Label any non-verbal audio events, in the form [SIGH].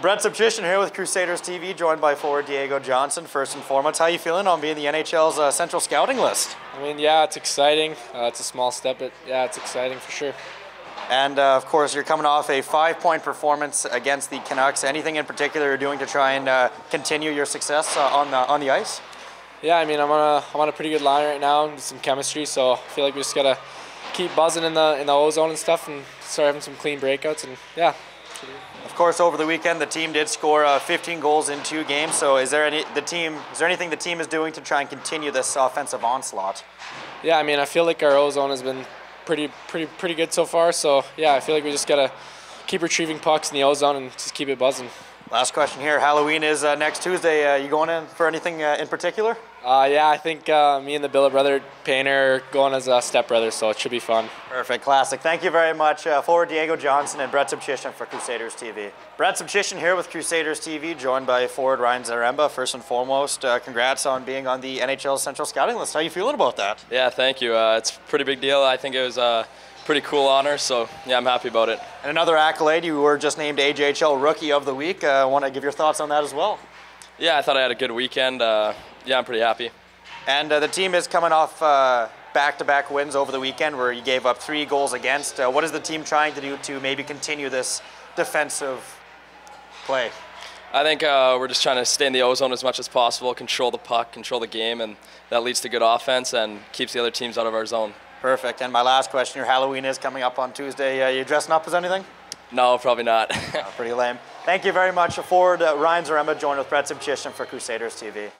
Brett Sobchsyhyn here with Crusaders TV, joined by forward Diego Johnson. First and foremost, how you feeling on being the NHL's uh, central scouting list? I mean, yeah, it's exciting. Uh, it's a small step, but yeah, it's exciting for sure. And uh, of course, you're coming off a five-point performance against the Canucks. Anything in particular you're doing to try and uh, continue your success uh, on the on the ice? Yeah, I mean, I'm on a I'm on a pretty good line right now, and some chemistry. So I feel like we just gotta keep buzzing in the in the ozone and stuff, and start having some clean breakouts. And yeah. Of course, over the weekend, the team did score uh, 15 goals in two games. So, is there any the team? Is there anything the team is doing to try and continue this offensive onslaught? Yeah, I mean, I feel like our ozone has been pretty pretty pretty good so far. So yeah, I feel like we just gotta keep retrieving pucks in the ozone and just keep it buzzing. Last question here. Halloween is uh, next Tuesday. Uh, you going in for anything uh, in particular? Uh, yeah, I think uh, me and the Billet brother Painter are going as a stepbrother, so it should be fun. Perfect, classic. Thank you very much, uh, forward Diego Johnson and Brett Sobchsyhyn for Crusaders TV. Brett Sobchsyhyn here with Crusaders TV, joined by forward Ryan Zaremba. First and foremost, uh, congrats on being on the NHL Central Scouting List. How are you feeling about that? Yeah, thank you. Uh, it's a pretty big deal. I think it was a pretty cool honor, so yeah, I'm happy about it. And another accolade, you were just named AJHL Rookie of the Week. I want to give your thoughts on that as well. Yeah, I thought I had a good weekend. Uh, yeah, I'm pretty happy. And uh, the team is coming off uh, back-to-back wins over the weekend where you gave up three goals against. Uh, what is the team trying to do to maybe continue this defensive play? I think uh, we're just trying to stay in the ozone as much as possible, control the puck, control the game, and that leads to good offense and keeps the other teams out of our zone. Perfect. And my last question, your Halloween is coming up on Tuesday. Uh, you dressing up as anything? No, probably not. [LAUGHS] oh, pretty lame. Thank you very much. Forward uh, Ryan Zaremba joined with Brett Sobchsyhyn for Crusaders TV.